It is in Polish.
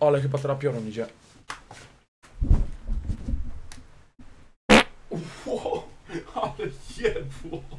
Ale chyba teraz piorun idzie. Ło, ale jebło.